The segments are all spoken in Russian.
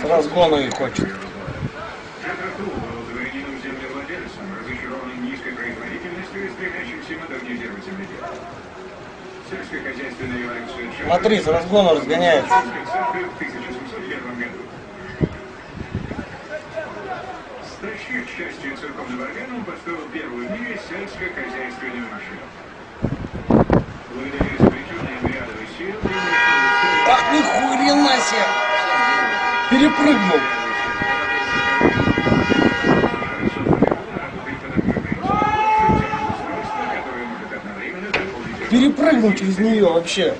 С разгона и хочет. Смотри, с разгона разгоняется. церковь в 1701 году. Стащив частью церковного органа, он построил первую в мире сельскохозяйственную машину. Благодаря изобретенной рядовой силе, Ах, ни хрена себе! Перепрыгнул. Перепрыгнул через нее вообще.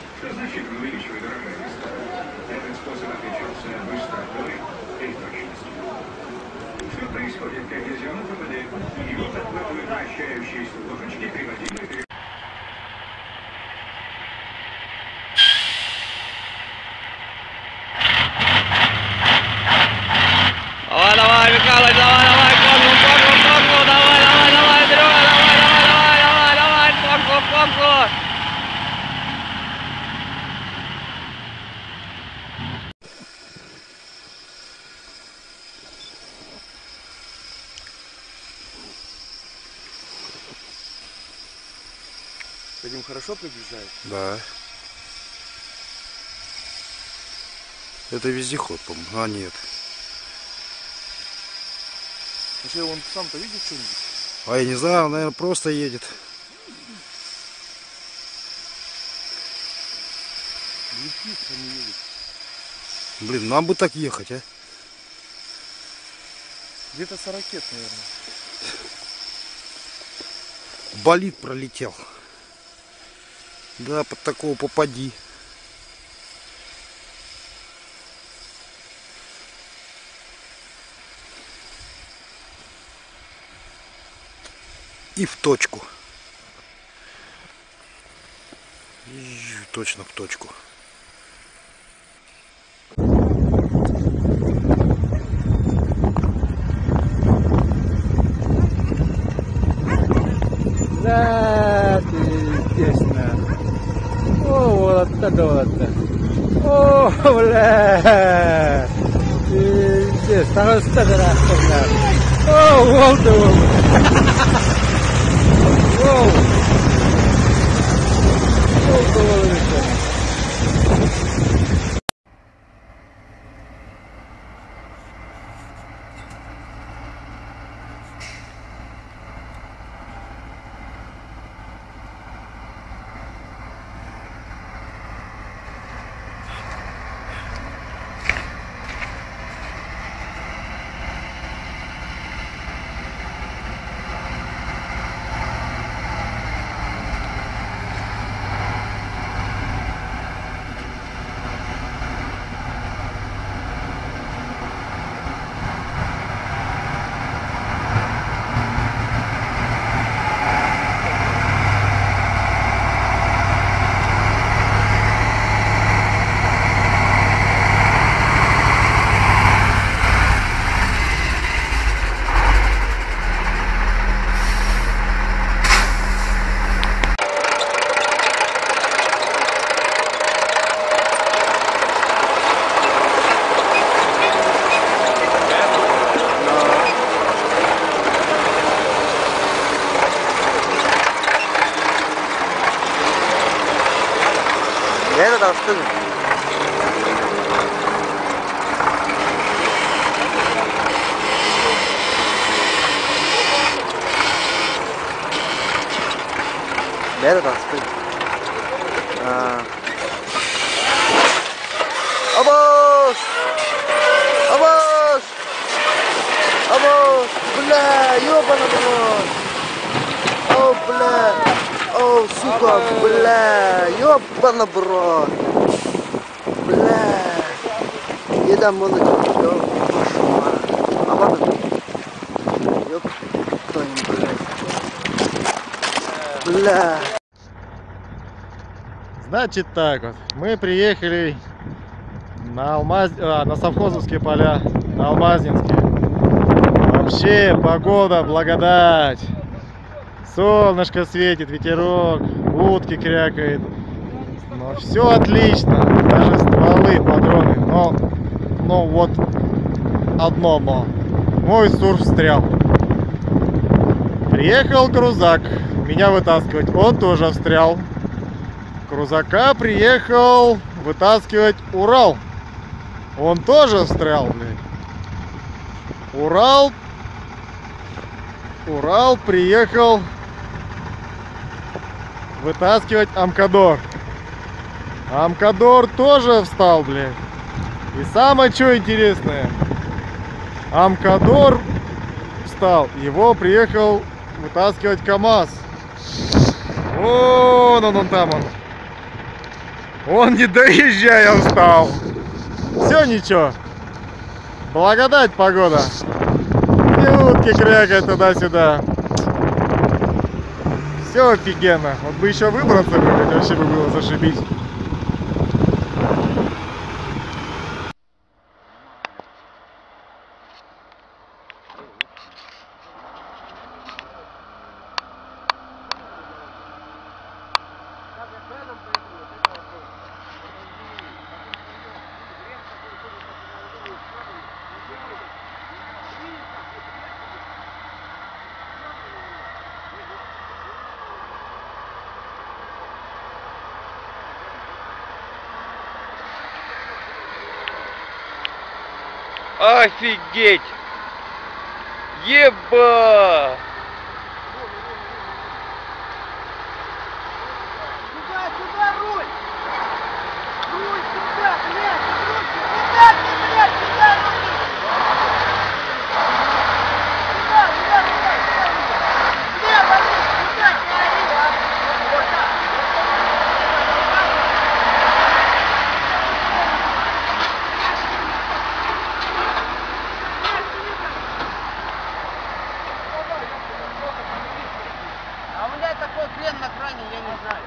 Хорошо приближает? Да. Это вездеход, по-моему. А, нет. Вообще он сам-то видит что-нибудь? А я не знаю, он, наверное, просто едет. Летит, а не едет. Блин, нам бы так ехать, а? Где-то сорокет, наверное. Болит пролетел. Да, под такого попади. И в точку. Ищу Точно в точку. бля. Пиздец, Там что-то бля. О, вот он. О. Вот он. Это там что Это там что А. Абош! Абош! Абош! Бля, ёбана в рот! О, бля! О, сука, бля! Ёбана в рот! Бля! Еда молодец, всё, пошла. А ладно, ёб кто-нибудь, блядь. Бля! Значит так вот, мы приехали на Алмаз... а, на совхозовские поля, на Алмазнинские. Вообще погода благодать. Солнышко светит, ветерок, утки крякает. Но все отлично, даже стволы, патроны. Но, но вот одно но. Мой сурф встрял. Приехал крузак меня вытаскивать, он тоже встрял. Крузака приехал вытаскивать Урал. Он тоже встрял, блядь. Урал Урал приехал вытаскивать Амкадор. Амкадор тоже встал, блядь. И самое что интересное, Амкадор встал, его приехал вытаскивать КамАЗ. Вон он, он там он. Он не доезжая встал. Все ничего. Благодать погода. И утки крякают туда-сюда. Все офигенно. Вот бы еще выбраться, блядь, вообще бы было зашибись. Офигеть! Еба! Крен на кране, я не знаю.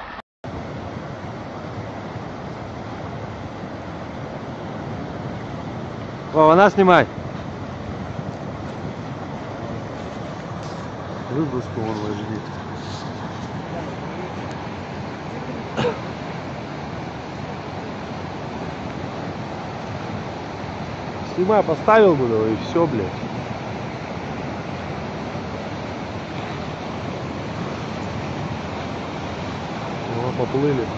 Вова, на снимай. Выгрузку он возьми. Снимай, поставил бы его и все, блядь. поплыли.